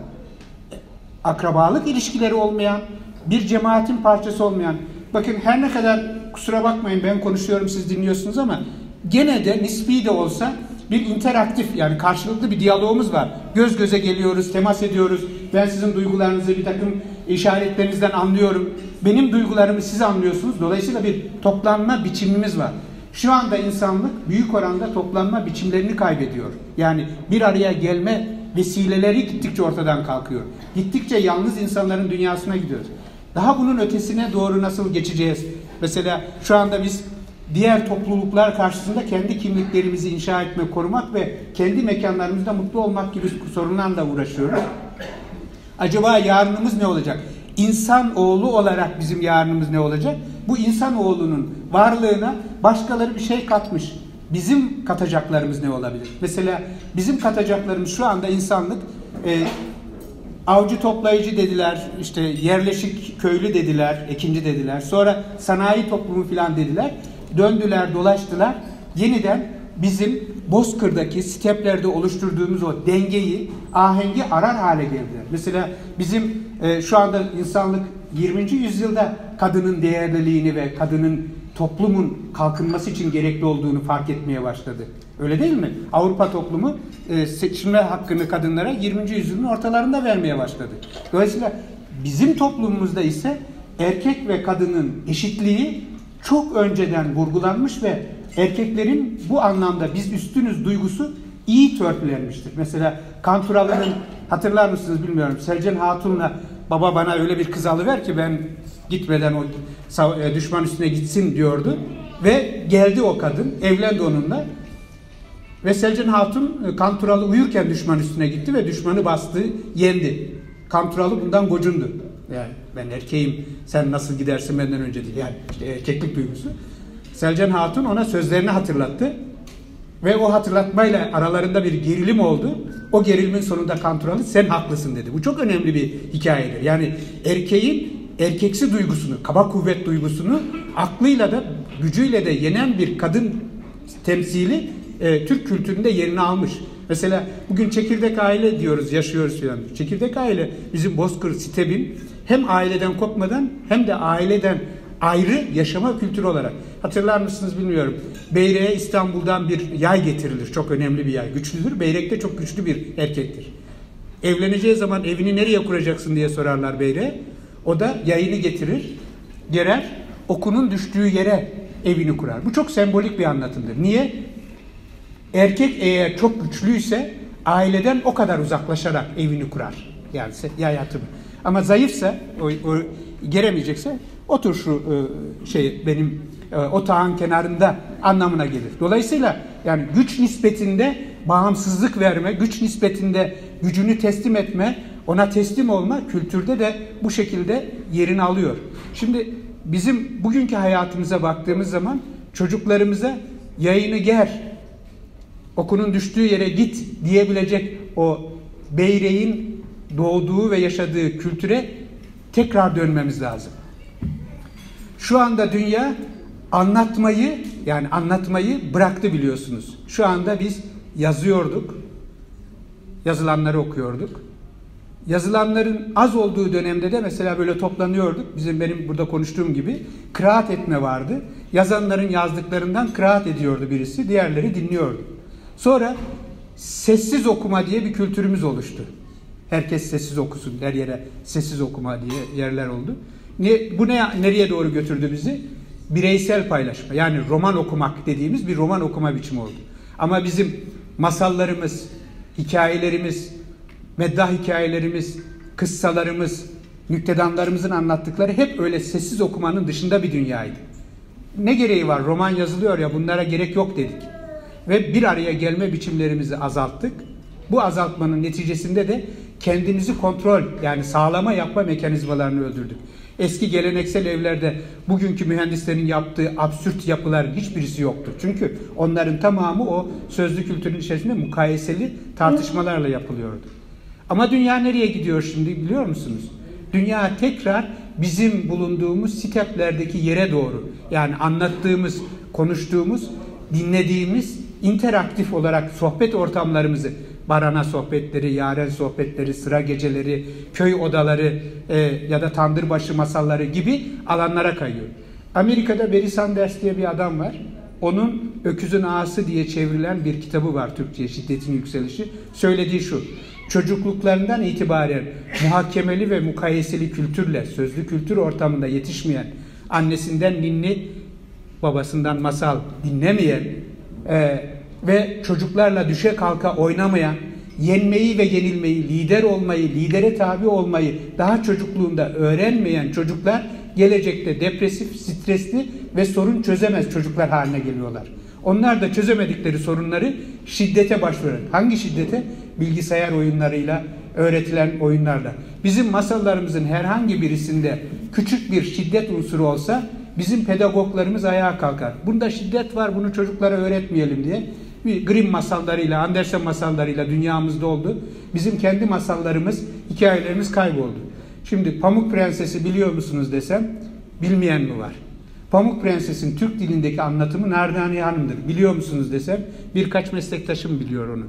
akrabalık ilişkileri olmayan, bir cemaatin parçası olmayan, bakın her ne kadar kusura bakmayın ben konuşuyorum siz dinliyorsunuz ama gene de nispi de olsa bir interaktif yani karşılıklı bir diyalogumuz var. Göz göze geliyoruz, temas ediyoruz. Ben sizin duygularınızı bir takım işaretlerinizden anlıyorum. Benim duygularımı siz anlıyorsunuz. Dolayısıyla bir toplanma biçimimiz var. Şu anda insanlık büyük oranda toplanma biçimlerini kaybediyor. Yani bir araya gelme vesileleri gittikçe ortadan kalkıyor. Gittikçe yalnız insanların dünyasına gidiyoruz. Daha bunun ötesine doğru nasıl geçeceğiz? Mesela şu anda biz diğer topluluklar karşısında kendi kimliklerimizi inşa etme, korumak ve kendi mekanlarımızda mutlu olmak gibi sorunlarla uğraşıyoruz. Acaba yarınımız ne olacak? İnsan oğlu olarak bizim yarınımız ne olacak? Bu insan oğlunun varlığına başkaları bir şey katmış. Bizim katacaklarımız ne olabilir? Mesela bizim katacaklarımız şu anda insanlık e, avcı toplayıcı dediler, işte yerleşik köylü dediler, ekinci dediler. Sonra sanayi toplumu filan dediler. Döndüler, dolaştılar. Yeniden bizim Bozkır'daki steplerde oluşturduğumuz o dengeyi, ahengi arar hale geldiler. Mesela bizim e, şu anda insanlık 20. yüzyılda kadının değerliliğini ve kadının toplumun kalkınması için gerekli olduğunu fark etmeye başladı. Öyle değil mi? Avrupa toplumu e, seçilme hakkını kadınlara 20. yüzyılın ortalarında vermeye başladı. Dolayısıyla bizim toplumumuzda ise erkek ve kadının eşitliği çok önceden vurgulanmış ve erkeklerin bu anlamda biz üstünüz duygusu iyi törpülenmiştir. Mesela Kanturalı'nın hatırlar mısınız bilmiyorum. Selcan Hatun'la baba bana öyle bir kız alıver ki ben gitmeden o e, düşman üstüne gitsin diyordu. Ve geldi o kadın, evlendi onunla. Ve Selcan Hatun e, Kanturalı uyurken düşman üstüne gitti ve düşmanı bastı, yendi. Kanturalı bundan gocundu. Yani ben erkeğim, sen nasıl gidersin benden önce değil. Yani işte erkeklik duygusu. Selcan Hatun ona sözlerini hatırlattı. Ve o hatırlatmayla aralarında bir gerilim oldu. O gerilimin sonunda Kanturalı sen haklısın dedi. Bu çok önemli bir hikayedir. Yani erkeğin erkeksi duygusunu, kaba kuvvet duygusunu aklıyla da gücüyle de yenen bir kadın temsili e, Türk kültüründe yerini almış. Mesela bugün çekirdek aile diyoruz, yaşıyoruz filan. Çekirdek aile bizim Bozkır Sitebin hem aileden kopmadan hem de aileden ayrı yaşama kültürü olarak. Hatırlar mısınız bilmiyorum. Beyrek'e İstanbul'dan bir yay getirilir. Çok önemli bir yay. Güçlüdür. Beyrek de çok güçlü bir erkektir. Evleneceği zaman evini nereye kuracaksın diye sorarlar Beyrek'e. O da yayını getirir, gerer, okunun düştüğü yere evini kurar. Bu çok sembolik bir anlatımdır. Niye? Erkek eğer çok güçlüyse aileden o kadar uzaklaşarak evini kurar. Yani yay atımı. Ama zayıfsa, o, o geremeyecekse otur şu e, şey benim e, otağın kenarında anlamına gelir. Dolayısıyla yani güç nispetinde bağımsızlık verme, güç nispetinde gücünü teslim etme, ona teslim olma kültürde de bu şekilde yerini alıyor. Şimdi bizim bugünkü hayatımıza baktığımız zaman çocuklarımıza yayını ger, okunun düştüğü yere git diyebilecek o beyreğin doğduğu ve yaşadığı kültüre tekrar dönmemiz lazım. Şu anda dünya anlatmayı yani anlatmayı bıraktı biliyorsunuz. Şu anda biz yazıyorduk. Yazılanları okuyorduk. Yazılanların az olduğu dönemde de mesela böyle toplanıyorduk. Bizim benim burada konuştuğum gibi kıraat etme vardı. Yazanların yazdıklarından kıraat ediyordu birisi, diğerleri dinliyordu. Sonra sessiz okuma diye bir kültürümüz oluştu. Herkes sessiz okusun, her yere sessiz okuma diye yerler oldu. Ne, bu ne nereye doğru götürdü bizi? Bireysel paylaşma. Yani roman okumak dediğimiz bir roman okuma biçimi oldu. Ama bizim masallarımız, hikayelerimiz, meddah hikayelerimiz, kıssalarımız, nüktedanlarımızın anlattıkları hep öyle sessiz okumanın dışında bir dünyaydı. Ne gereği var? Roman yazılıyor ya bunlara gerek yok dedik. Ve bir araya gelme biçimlerimizi azalttık. Bu azaltmanın neticesinde de kendimizi kontrol yani sağlama yapma mekanizmalarını öldürdük. Eski geleneksel evlerde bugünkü mühendislerin yaptığı absürt yapıların hiçbirisi yoktur. Çünkü onların tamamı o sözlü kültürün içerisinde mukayeseli tartışmalarla yapılıyordu. Ama dünya nereye gidiyor şimdi biliyor musunuz? Dünya tekrar bizim bulunduğumuz siteplerdeki yere doğru yani anlattığımız, konuştuğumuz, dinlediğimiz interaktif olarak sohbet ortamlarımızı barana sohbetleri, yaren sohbetleri, sıra geceleri, köy odaları e, ya da tandırbaşı masalları gibi alanlara kayıyor. Amerika'da Barry Sanders diye bir adam var. Onun Öküzün Ağası diye çevrilen bir kitabı var Türkçe'ye Şiddetin Yükselişi. Söylediği şu. Çocukluklarından itibaren muhakemeli ve mukayeseli kültürle, sözlü kültür ortamında yetişmeyen, annesinden ninni, babasından masal dinlemeyen e, ve çocuklarla düşe kalka oynamayan, yenmeyi ve yenilmeyi, lider olmayı, lidere tabi olmayı daha çocukluğunda öğrenmeyen çocuklar gelecekte depresif, stresli ve sorun çözemez çocuklar haline geliyorlar. Onlar da çözemedikleri sorunları şiddete başvuruyor. Hangi şiddete? Bilgisayar oyunlarıyla, öğretilen oyunlarla. Bizim masallarımızın herhangi birisinde küçük bir şiddet unsuru olsa bizim pedagoglarımız ayağa kalkar. Bunda şiddet var, bunu çocuklara öğretmeyelim diye. Bir Grimm masallarıyla, Andersen masallarıyla dünyamızda oldu. Bizim kendi masallarımız, hikayelerimiz kayboldu. Şimdi Pamuk Prensesi biliyor musunuz desem, bilmeyen mi var? Pamuk Prenses'in Türk dilindeki anlatımı Nardani Hanım'dır. Biliyor musunuz desem, birkaç meslektaşım biliyor onu.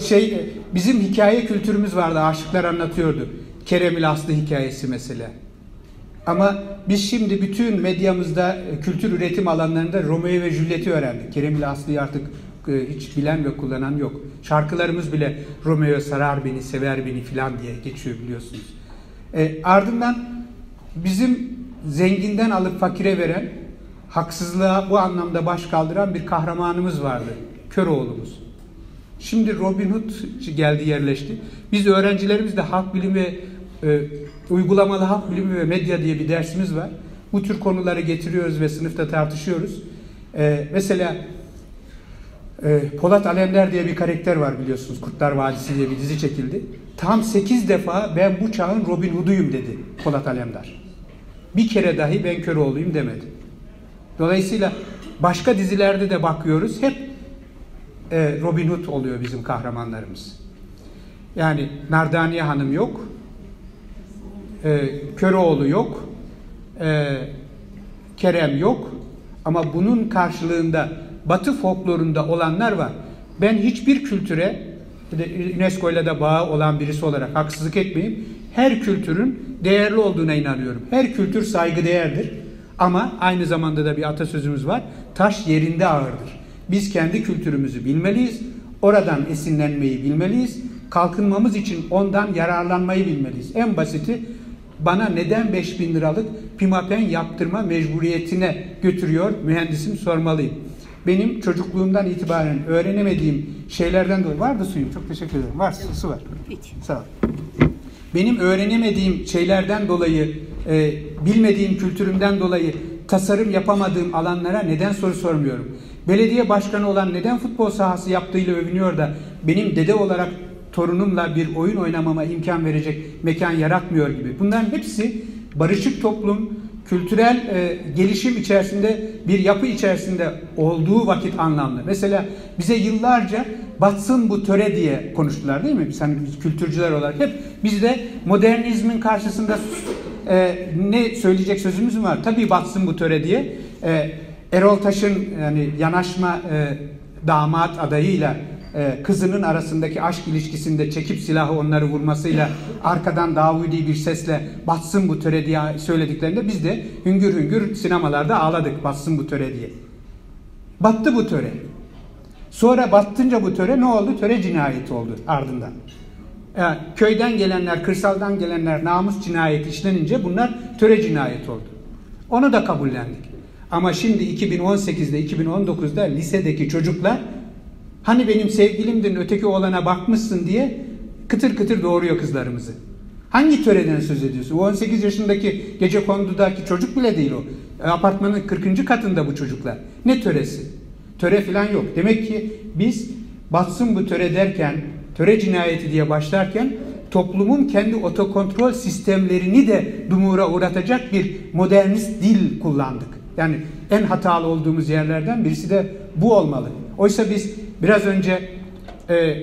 Şey, bizim hikaye kültürümüz vardı, aşıklar anlatıyordu. Kerem'il Aslı hikayesi mesela. Ama biz şimdi bütün medyamızda e, kültür üretim alanlarında Romeo ve Juliet'i öğrendik. Kerem'il Aslı'yı artık e, hiç bilen ve kullanan yok. Şarkılarımız bile Romeo sarar beni, sever beni filan diye geçiyor biliyorsunuz. E, ardından bizim zenginden alıp fakire veren, haksızlığa bu anlamda baş kaldıran bir kahramanımız vardı. Köroğlu'muz. Şimdi Robin Hood geldi yerleşti. Biz öğrencilerimiz de halk bilimi, e, uygulamalı halk bilimi ve medya diye bir dersimiz var. Bu tür konuları getiriyoruz ve sınıfta tartışıyoruz. E, mesela e, Polat Alemdar diye bir karakter var biliyorsunuz. Kurtlar Vadisi diye bir dizi çekildi. Tam 8 defa ben bu çağın Robin Hood'uyum dedi Polat Alemdar. Bir kere dahi ben Köroğlu'yum demedi. Dolayısıyla başka dizilerde de bakıyoruz. Hep e, Robin Hood oluyor bizim kahramanlarımız. Yani Nardaniye Hanım yok. E, Köroğlu yok. E, Kerem yok. Ama bunun karşılığında Batı folklorunda olanlar var. Ben hiçbir kültüre UNESCO ile de bağı olan birisi olarak haksızlık etmeyeyim. Her kültürün değerli olduğuna inanıyorum. Her kültür saygıdeğerdir. Ama aynı zamanda da bir atasözümüz var. Taş yerinde ağırdır. Biz kendi kültürümüzü bilmeliyiz. Oradan esinlenmeyi bilmeliyiz. Kalkınmamız için ondan yararlanmayı bilmeliyiz. En basiti bana neden 5000 liralık pimapen yaptırma mecburiyetine götürüyor mühendisim sormalıyım. Benim çocukluğumdan itibaren öğrenemediğim şeylerden dolayı vardı suyum. Çok teşekkür ederim. Var su var. Peki. Sağ ol. Benim öğrenemediğim şeylerden dolayı, e, bilmediğim kültürümden dolayı tasarım yapamadığım alanlara neden soru sormuyorum? Belediye başkanı olan neden futbol sahası yaptığıyla övünüyor da benim dede olarak torunumla bir oyun oynamama imkan verecek mekan yaratmıyor gibi. Bunların hepsi barışık toplum, kültürel e, gelişim içerisinde bir yapı içerisinde olduğu vakit anlamlı. Mesela bize yıllarca batsın bu töre diye konuştular değil mi? Biz hani biz kültürcüler olarak hep bizde modernizmin karşısında e, ne söyleyecek sözümüz mü var? Tabii batsın bu töre diye. E, Erol Taş'ın yani yanaşma e, damat adayıyla e, kızının arasındaki aşk ilişkisinde çekip silahı onları vurmasıyla arkadan Davudi bir sesle batsın bu töre diye söylediklerinde biz de hüngür hüngür sinemalarda ağladık batsın bu töre diye. Battı bu töre. Sonra battınca bu töre ne oldu? Töre cinayeti oldu ardından. Yani köyden gelenler, kırsaldan gelenler namus cinayeti işlenince bunlar töre cinayeti oldu. Onu da kabullendik. Ama şimdi 2018'de, 2019'da lisedeki çocuklar Hani benim sevgilimdin öteki olana bakmışsın diye kıtır kıtır doğuruyor kızlarımızı. Hangi töreden söz ediyorsun? O 18 yaşındaki gece kondudaki çocuk bile değil o. E, apartmanın 40. katında bu çocuklar. Ne töresi? Töre falan yok. Demek ki biz batsın bu töre derken, töre cinayeti diye başlarken toplumun kendi otokontrol sistemlerini de dumura uğratacak bir modernist dil kullandık. Yani en hatalı olduğumuz yerlerden birisi de bu olmalı. Oysa biz Biraz önce e,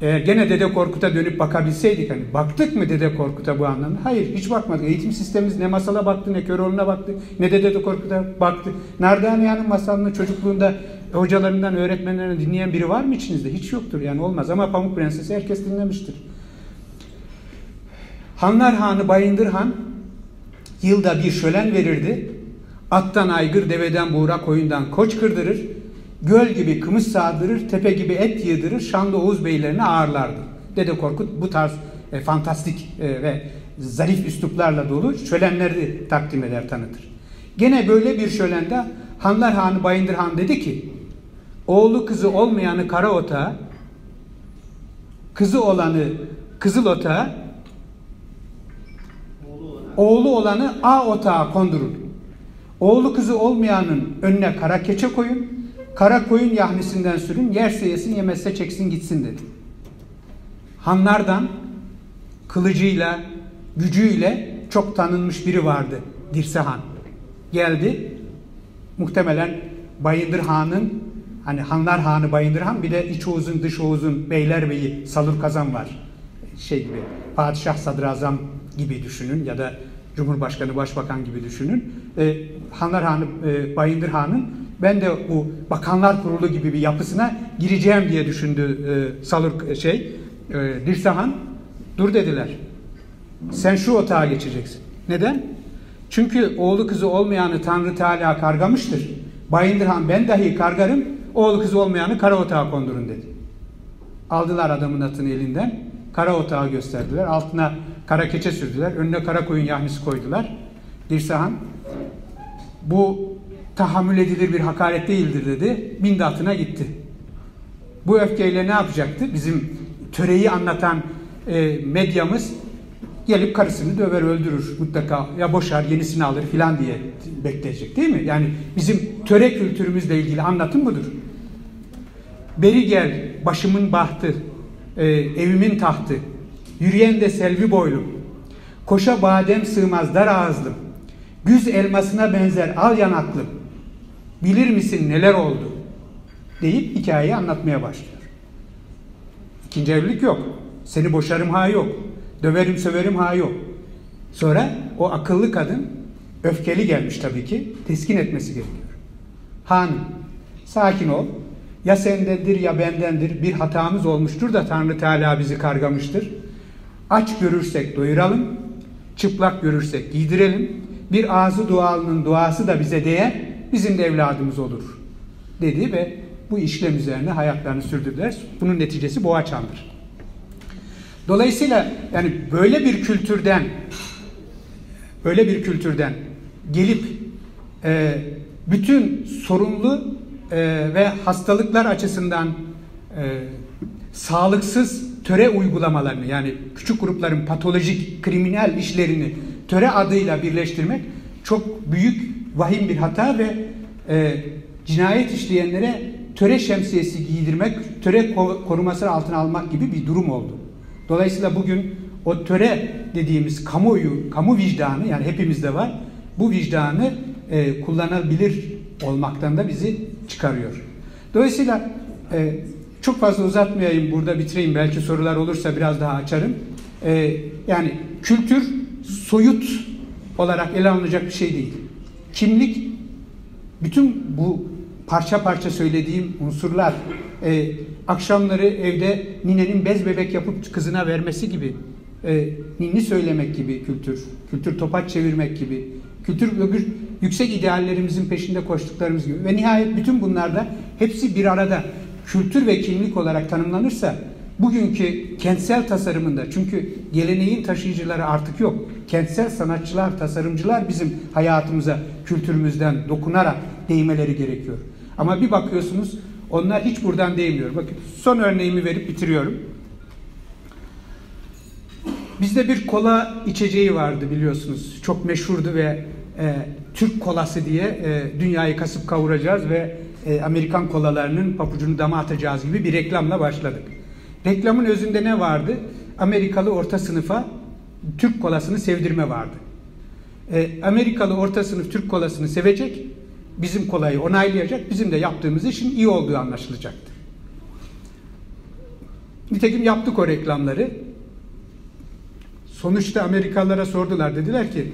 eğer gene Dede Korkut'a dönüp bakabilseydik hani baktık mı Dede Korkut'a bu anlamda? Hayır hiç bakmadık. Eğitim sistemimiz ne masala baktı ne Köroğlu'na baktı ne de Dede Korkut'a baktı. Nardaniye'nin masalını çocukluğunda hocalarından öğretmenlerinden dinleyen biri var mı içinizde? Hiç yoktur yani olmaz ama Pamuk Prensesi herkes dinlemiştir. Hanlar Hanı Bayındır Han yılda bir şölen verirdi. Attan aygır, deveden buğra, koyundan koç kırdırır. Göl gibi kımız sağdırır, tepe gibi et yedirir, Şanlı Oğuz beylerini ağırlardı. Dede Korkut bu tarz e, fantastik e, ve zarif üsluplarla dolu şölenleri takdim eder, tanıtır. Gene böyle bir şölende Hanlar Hanı Bayındır Han dedi ki, oğlu kızı olmayanı kara otağa, kızı olanı kızıl otağa, oğlu olanı A otağa kondurun. Oğlu kızı olmayanın önüne kara keçe koyun, kara koyun yahnisinden sürün, yerse yesin yemezse çeksin gitsin dedi. Hanlardan kılıcıyla, gücüyle çok tanınmış biri vardı Dirse Han. Geldi, muhtemelen Bayındır Han'ın hani Hanlar Hanı Bayındır Han bir de iç Oğuz'un dış Oğuz'un Beylerbeyi Salur Kazan var. Şey gibi Padişah Sadrazam gibi düşünün ya da Cumhurbaşkanı, Başbakan gibi düşünün. E, Hanlar Hanı, e, Bayındır Han'ın ben de bu Bakanlar Kurulu gibi bir yapısına gireceğim diye düşündü e, Salur şey e, Dirsahan. Dur dediler. Sen şu otağa geçeceksin. Neden? Çünkü oğlu kızı olmayanı Tanrı Teala kargamıştır. Bayındır Han ben dahi kargarım, oğlu kızı olmayanı kara otağa kondurun dedi. Aldılar adamın atını elinden, kara otağı gösterdiler. Altına kara keçe sürdüler. Önüne kara koyun yahnisi koydular. Dirsahan bu tahammül edilir bir hakaret değildir dedi. Bindi atına gitti. Bu öfkeyle ne yapacaktı? Bizim töreyi anlatan e, medyamız gelip karısını döver öldürür mutlaka ya boşar yenisini alır filan diye bekleyecek değil mi? Yani bizim töre kültürümüzle ilgili anlatım budur. Beri gel başımın bahtı, e, evimin tahtı, yürüyen de selvi boylum, koşa badem sığmaz dar ağızlım, güz elmasına benzer al yanaklım, bilir misin neler oldu deyip hikayeyi anlatmaya başlıyor. İkinci evlilik yok. Seni boşarım ha yok. Döverim söverim ha yok. Sonra o akıllı kadın öfkeli gelmiş tabii ki. Teskin etmesi gerekiyor. Han sakin ol. Ya sendendir ya bendendir. Bir hatamız olmuştur da Tanrı Teala bizi kargamıştır. Aç görürsek doyuralım. Çıplak görürsek giydirelim. Bir ağzı dualının duası da bize değer. Bizim de evladımız olur. Dedi ve bu işlem üzerine hayatlarını sürdürdüler. Bunun neticesi Boğaçan'dır. Dolayısıyla yani böyle bir kültürden böyle bir kültürden gelip e, bütün sorunlu e, ve hastalıklar açısından e, sağlıksız töre uygulamalarını yani küçük grupların patolojik kriminal işlerini töre adıyla birleştirmek çok büyük vahim bir hata ve e, cinayet işleyenlere töre şemsiyesi giydirmek, töre koruması altına almak gibi bir durum oldu. Dolayısıyla bugün o töre dediğimiz kamuoyu, kamu vicdanı yani hepimizde var. Bu vicdanı e, kullanabilir olmaktan da bizi çıkarıyor. Dolayısıyla e, çok fazla uzatmayayım burada bitireyim. Belki sorular olursa biraz daha açarım. E, yani kültür soyut olarak ele alınacak bir şey değil. Kimlik bütün bu parça parça söylediğim unsurlar e, akşamları evde ninenin bez bebek yapıp kızına vermesi gibi e, ninni söylemek gibi kültür, kültür topaç çevirmek gibi, kültür yüksek ideallerimizin peşinde koştuklarımız gibi ve nihayet bütün bunlarda hepsi bir arada kültür ve kimlik olarak tanımlanırsa bugünkü kentsel tasarımında çünkü geleneğin taşıyıcıları artık yok. Kentsel sanatçılar, tasarımcılar bizim hayatımıza, kültürümüzden dokunarak değmeleri gerekiyor. Ama bir bakıyorsunuz onlar hiç buradan değmiyor. Bakın son örneğimi verip bitiriyorum. Bizde bir kola içeceği vardı biliyorsunuz. Çok meşhurdu ve e, Türk kolası diye e, dünyayı kasıp kavuracağız ve e, Amerikan kolalarının papucunu dama atacağız gibi bir reklamla başladık. Reklamın özünde ne vardı? Amerikalı orta sınıfa Türk kolasını sevdirme vardı. E, Amerikalı orta sınıf Türk kolasını sevecek, bizim kolayı onaylayacak, bizim de yaptığımız işin iyi olduğu anlaşılacaktı. Nitekim yaptık o reklamları. Sonuçta Amerikalılara sordular. Dediler ki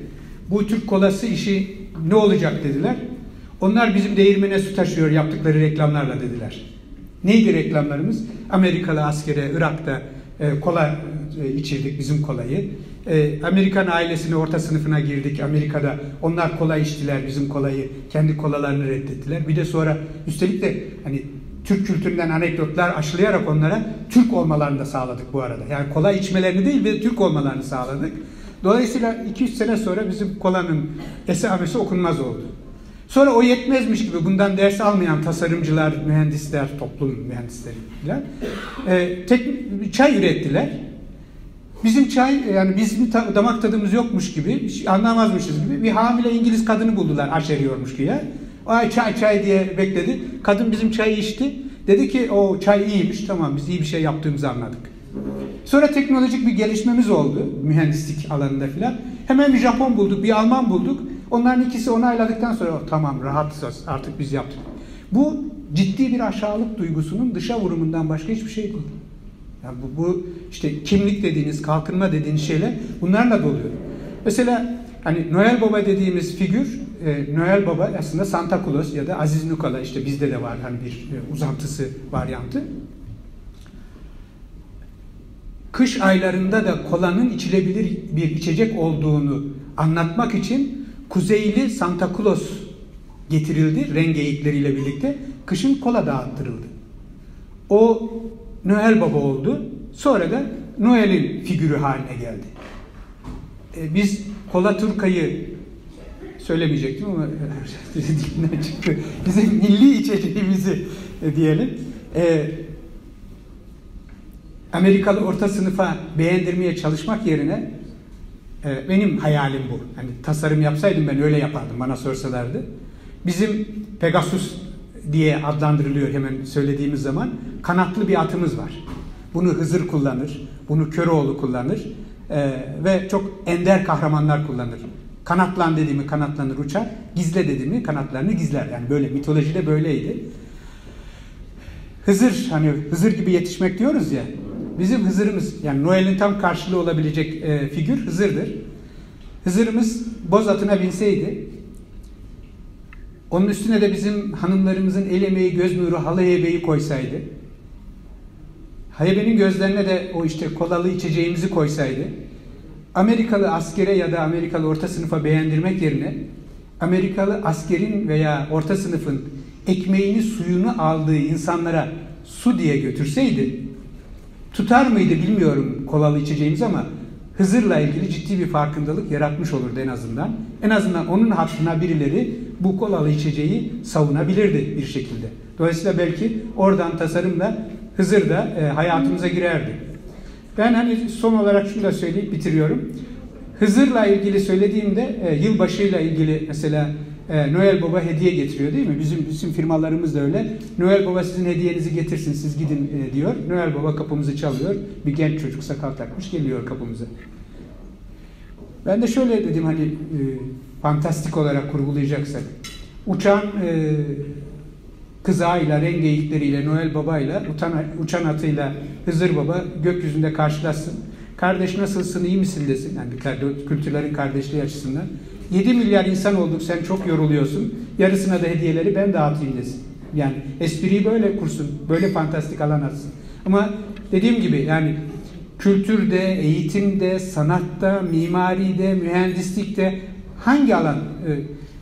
bu Türk kolası işi ne olacak dediler. Onlar bizim değirmene su taşıyor yaptıkları reklamlarla dediler. Neydi reklamlarımız? Amerikalı askere Irak'ta e, kola e, içirdik bizim kolayı. E, Amerikan ailesine orta sınıfına girdik Amerika'da. Onlar kola içtiler bizim kolayı. Kendi kolalarını reddettiler. Bir de sonra üstelik de hani Türk kültüründen anekdotlar aşılayarak onlara Türk olmalarını da sağladık bu arada. Yani kola içmelerini değil bir Türk olmalarını sağladık. Dolayısıyla 2-3 sene sonra bizim kolanın esamesi okunmaz oldu. Sonra o yetmezmiş gibi bundan ders almayan tasarımcılar, mühendisler, toplum mühendisleri falan e, tek çay ürettiler. Bizim çay yani bizim damak tadımız yokmuş gibi, anlamazmışız gibi bir hamile İngiliz kadını buldular aşeriyormuş güya. Ay çay çay diye bekledi. Kadın bizim çayı içti. Dedi ki o çay iyiymiş tamam biz iyi bir şey yaptığımızı anladık. Sonra teknolojik bir gelişmemiz oldu mühendislik alanında filan. Hemen bir Japon bulduk, bir Alman bulduk. Onların ikisi onayladıktan sonra oh, tamam rahatsız artık biz yaptık. Bu ciddi bir aşağılık duygusunun dışa vurumundan başka hiçbir şey değil. Yani bu, bu işte kimlik dediğiniz, kalkınma dediğiniz şeyler bunlarla doluyor. Mesela hani Noel Baba dediğimiz figür, e, Noel Baba aslında Santa Claus ya da Aziz Nukala işte bizde de var hani bir e, uzantısı varyantı. Kış aylarında da kolanın içilebilir bir içecek olduğunu anlatmak için Kuzeyli Santa Claus getirildi rengeyikleriyle birlikte. Kışın kola dağıttırıldı. O Noel Baba oldu. Sonra da Noel'in figürü haline geldi. E, biz kola turkayı söylemeyecektim ama (laughs) dilimden çıktı. Bizim milli içeceğimizi e, diyelim. E, Amerikalı orta sınıfa beğendirmeye çalışmak yerine ee, benim hayalim bu. Hani tasarım yapsaydım ben öyle yapardım bana sorsalardı. Bizim Pegasus diye adlandırılıyor hemen söylediğimiz zaman kanatlı bir atımız var. Bunu Hızır kullanır, bunu Köroğlu kullanır ee, ve çok ender kahramanlar kullanır. Kanatlan dediğimi kanatlanır uçar, gizle dediğimi kanatlarını gizler. Yani böyle mitolojide böyleydi. Hızır hani Hızır gibi yetişmek diyoruz ya. Bizim Hızır'ımız yani Noel'in tam karşılığı olabilecek e, figür Hızır'dır. Hızır'ımız boz atına binseydi onun üstüne de bizim hanımlarımızın el emeği, göz nuru, halı hebeyi koysaydı Haybe'nin gözlerine de o işte kolalı içeceğimizi koysaydı Amerikalı askere ya da Amerikalı orta sınıfa beğendirmek yerine Amerikalı askerin veya orta sınıfın ekmeğini suyunu aldığı insanlara su diye götürseydi tutar mıydı bilmiyorum kolalı içeceğimiz ama Hızır'la ilgili ciddi bir farkındalık yaratmış olurdu en azından. En azından onun hakkına birileri bu kolalı içeceği savunabilirdi bir şekilde. Dolayısıyla belki oradan tasarımla Hızır da e, hayatımıza girerdi. Ben hani son olarak şunu da söyleyip bitiriyorum. Hızır'la ilgili söylediğimde e, yılbaşıyla ilgili mesela e, Noel Baba hediye getiriyor değil mi? Bizim bizim firmalarımız da öyle. Noel Baba sizin hediyenizi getirsin siz gidin e, diyor. Noel Baba kapımızı çalıyor. Bir genç çocuk sakal takmış geliyor kapımıza. Ben de şöyle dedim hani e, fantastik olarak kurgulayacaksak. Uçan e, kızağıyla, rengeyikleriyle, Noel Baba'yla, uçan, uçan atıyla Hızır Baba gökyüzünde karşılasın. Kardeş nasılsın, iyi misin desin. Yani kültürlerin kardeşliği açısından. 7 milyar insan olduk sen çok yoruluyorsun. Yarısına da hediyeleri ben dağıtayım desin. Yani espriyi böyle kursun. Böyle fantastik alan atsın. Ama dediğim gibi yani kültürde, eğitimde, sanatta, mimaride, mühendislikte hangi alan e,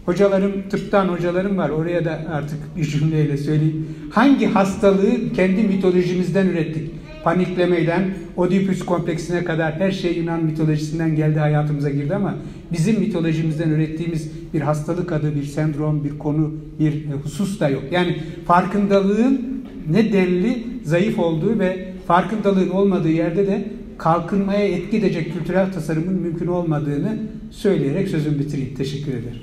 hocalarım, tıptan hocalarım var. Oraya da artık bir cümleyle söyleyeyim. Hangi hastalığı kendi mitolojimizden ürettik? paniklemeden Oedipus kompleksine kadar her şey Yunan mitolojisinden geldi hayatımıza girdi ama bizim mitolojimizden ürettiğimiz bir hastalık adı, bir sendrom, bir konu, bir e, husus da yok. Yani farkındalığın ne denli zayıf olduğu ve farkındalığın olmadığı yerde de kalkınmaya etki edecek kültürel tasarımın mümkün olmadığını söyleyerek sözümü bitireyim. Teşekkür ederim.